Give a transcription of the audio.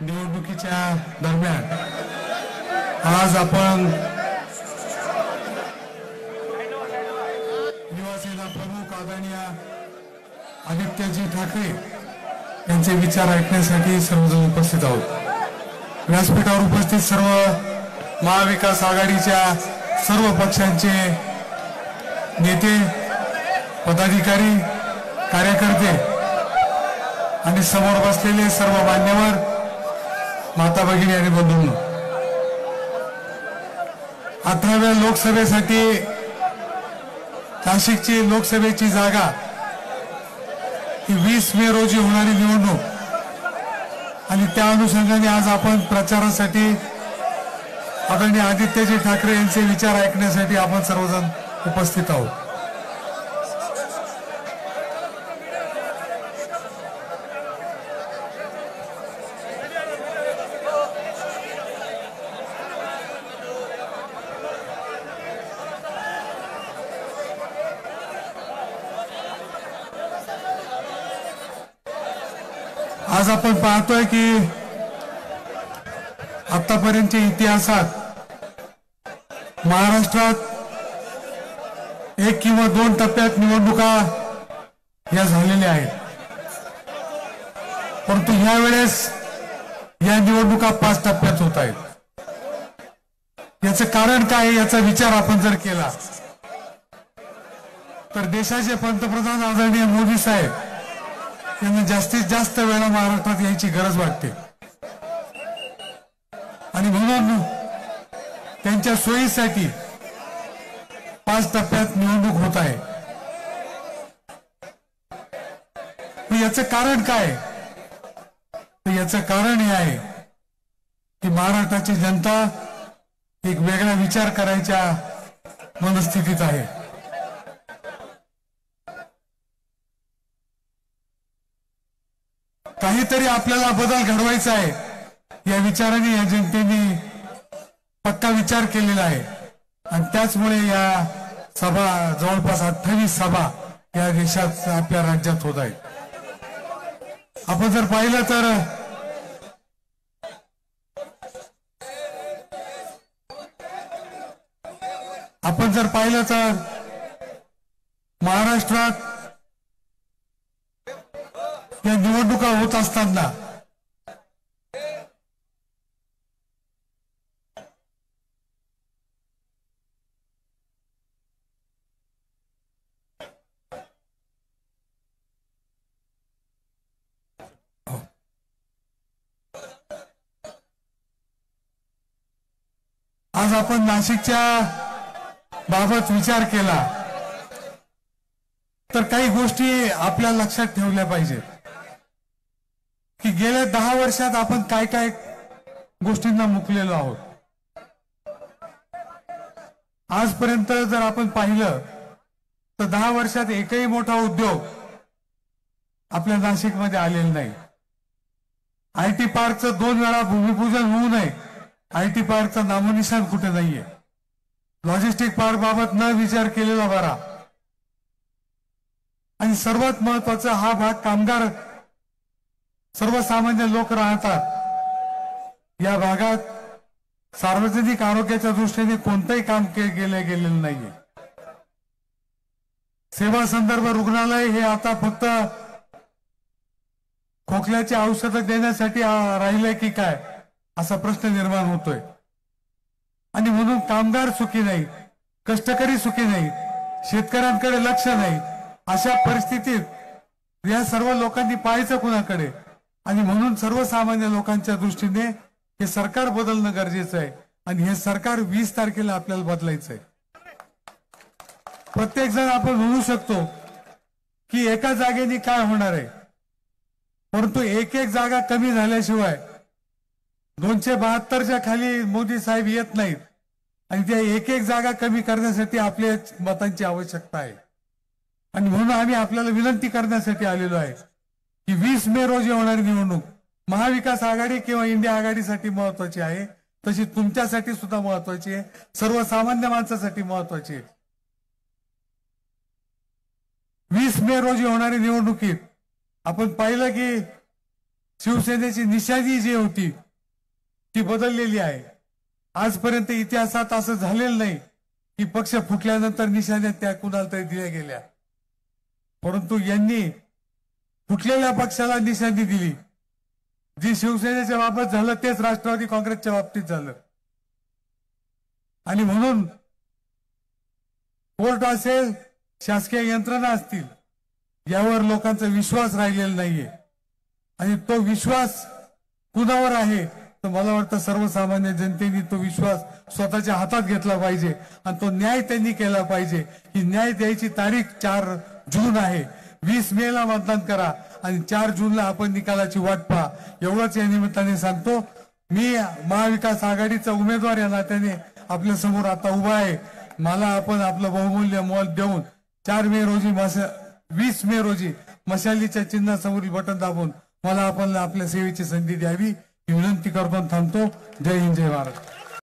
निवडणुकीच्या दरम्यान. आज आपण युवासेना प्रमुख आदरणीय आदित्यजी ठाकरे यांचे विचार ऐकण्यासाठी सर्वजण उपस्थित आहोत. व्यासपीठावर उपस्थित सर्व महाविकास आघाडीच्या सर्व पक्षांचे नेते पदाधिकारी कार्यकर्ते आणि समोर बसलेले सर्व मान्यवर माता भगिनी आणि बंधूंनो अठराव्या लोकसभेसाठी नाशिकची लोकसभेची जागा ही वीस मे रोजी होणारी निवडणूक. आणि त्या अनुषंगाने आज आपण प्रचारासाठी आदरणीय आदित्यजी ठाकरे यांचे विचार ऐकण्यासाठी आपण सर्वजण उपस्थित आहोत. आज आपण पाहतोय की आतापर्यंतच्या इतिहासात महाराष्ट्रात एक किंवा दोन टप्प्यात निवडणुका या झालेल्या आहेत. परंतु यावेळेस या निवडणुका पाच टप्प्यात होत आहेत. याचं कारण काय आहे याचा विचार आपण जर केला तर देशाचे पंतप्रधान आदरणीय मोदी साहेब यांना जास्तीत जास्त वेळा महाराष्ट्रात यायची गरज वाटते. आणि म्हणून त्यांच्या सोयीसाठी पाच टप्प्यात निवडणूक होत आहे. याचं कारण काय? तर याचं कारण हे आहे की महाराष्ट्राची जनता एक वेगळा विचार करायच्या मनस्थितीत आहे. काहीतरी आपल्याला बदल घडवायचा आहे. या विचाराने या जनतेने पक्का विचार केलेला आहे. आणि त्याचमुळे या सभा जवळपास अठ्ठावीस सभा या देशात आपल्या राज्यात होत आहेत. आपण जर पाहिलं तर आपण जर पाहिलं तर महाराष्ट्रात निवडणुका होत असताना. आज आपण नाशिकच्या बाबत विचार केला. तर काही गोष्टी आपल्या लक्षात ठेवल्या पाहिजेत. गेल्या दहा वर्षात आपण काय काय गोष्टींना मुकलेलो आहोत? आजपर्यंत जर आपण पाहिलं तर दहा वर्षात एकही मोठा उद्योग आपल्या नाशिकमध्ये आलेला नाही. आय टी पार्कचं दोन वेळा भूमिपूजन होऊ नये. आय टी पार्कचं नामनिशान कुठे नाहीये? लॉजिस्टिक पार्क बाबत न विचार केलेला बरा. आणि सर्वात महत्त्वाचा हा भाग कामगार सर्वसामान्य लोक राहतात. या भागात सार्वजनिक आरोग्याच्या दृष्टीने कोणतंही काम केलं गेलेलं नाहीये. सेवा संदर्भ रुग्णालय हे आता फक्त खोकल्याची औषधं देण्यासाठी राहिलंय की काय असा प्रश्न निर्माण होतोय. आणि म्हणून कामगार सुखी नाही कष्टकरी सुखी नाही शेतकऱ्यांकडे लक्ष नाही अशा परिस्थितीत या सर्व लोकांनी पाहायचं कुणाकडे? आणि म्हणून सर्वसामान्य लोकांच्या दृष्टीने हे सरकार बदलणं गरजेचं आहे. आणि हे सरकार वीस तारखेला आपल्याला बदलायचं आहे. प्रत्येक जण आपण म्हणू शकतो की एका जागेने काय होणार आहे. परंतु एक एक जागा कमी झाल्याशिवाय दोनशे बहात्तरच्या खाली मोदी साहेब येत नाहीत. आणि त्या एक एक जागा कमी करण्यासाठी आपल्या मतांची आवश्यकता आहे. आणि म्हणून आम्ही आपल्याला विनंती करण्यासाठी आलेलो आहे. की वीस मे रोजी होणारी निवडणूक. महाविकास आघाडी किंवा इंडिया आघाडीसाठी महत्वाची आहे. तशी तुमच्यासाठी सुद्धा महत्वाची आहे. सर्वसामान्य माणसासाठी महत्वाची आहे. वीस मे रोजी होणारी निवडणुकीत आपण पाहिलं की शिवसेनेची निशाणी जी होती ती बदललेली आहे. आजपर्यंत इतिहासात असं झालेलं नाही की पक्ष फुटल्यानंतर निशाण्या त्या कुणाला तरी दिल्या गेल्या. परंतु यांनी फुटलेल्या पक्षाला निशाणी दिली. जी शिवसेनेच्या बाबत झालं तेच राष्ट्रवादी काँग्रेसच्या बाबतीत झालं. आणि म्हणून कोर्ट असेल शासकीय यंत्रणा असतील यावर लोकांचा विश्वास राहिलेला नाहीये. आणि तो विश्वास कुणावर आहे? तर मला वाटतं सर्वसामान्य जनतेने तो विश्वास स्वतःच्या हातात घेतला पाहिजे. आणि तो न्याय त्यांनी केला पाहिजे. ही न्याय द्यायची तारीख चार जून आहे. वीस मे ला मतदान करा आणि चार जूनला आपण निकालाची वाट पहा. एवढंच या निमित्ताने सांगतो. मी महाविकास आघाडीचा उमेदवार या नात्याने आपल्यासमोर आता उभा आहे. मला आपण आपलं बहुमूल्य मत देऊन चार मे रोजी मशा वीस मे रोजी मशालीच्या चिन्हासमोरील बटन दाबून मला आपण आपल्या सेवेची संधी द्यावी. ही विनंती करतो थांबतो. जय हिंद जय भारत.